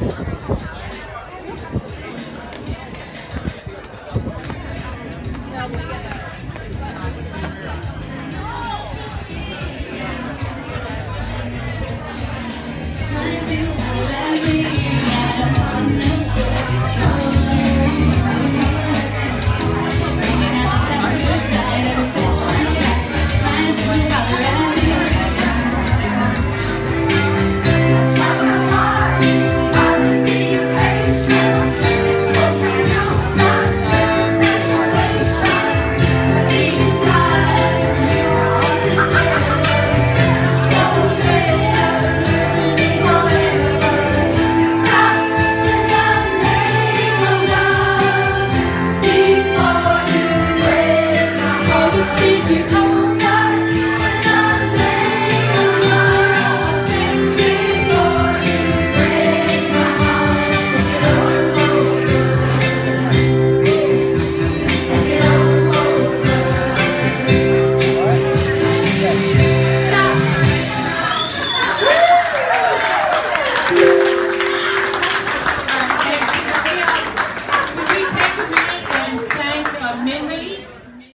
これ。